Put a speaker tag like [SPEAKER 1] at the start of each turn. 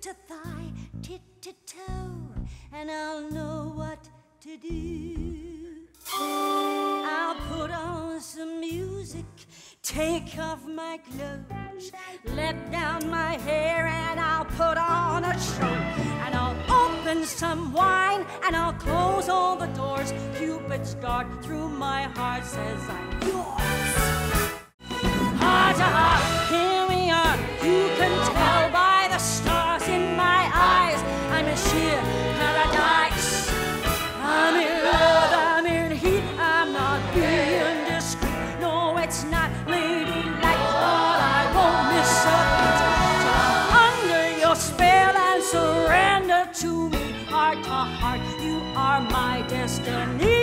[SPEAKER 1] tit to toe, and I'll know what to do. I'll put on some music, take off my clothes, let down my hair, and I'll put on a show. And I'll open some wine, and I'll close all the doors. Cupid's dart through my heart says I'm surrender to me. Heart to Hart, you are my destiny.